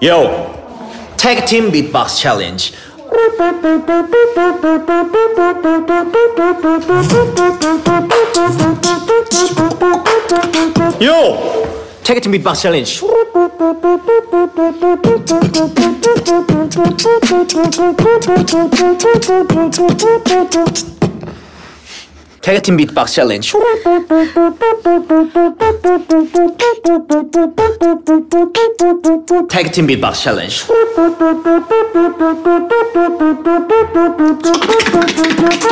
Yo, tag team beatbox challenge. Yo, tag team beatbox challenge. Team beatbox challenge. Tag team beatbox challenge.